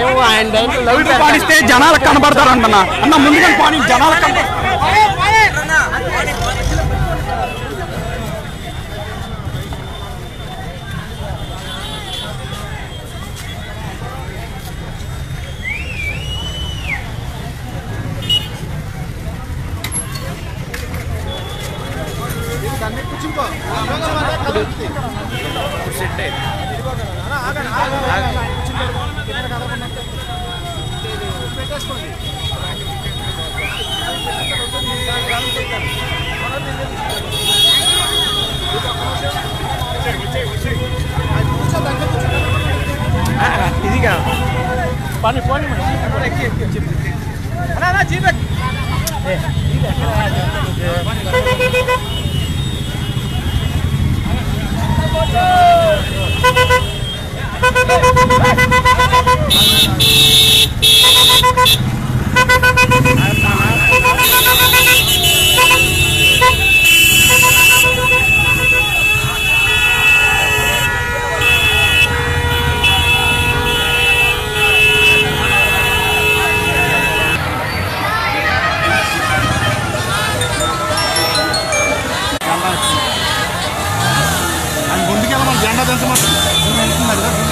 ఏమో ఆయన దాంట్లో లవ్ ముందు పాడిస్తే జనాలకు కనబడతారు అంటున్నా అన్న ముందుగా పాడి జనాలకు కనబడతారు ఇదిగా पानी पानी में ना ना जीप ए ठीक है Ya no tenemos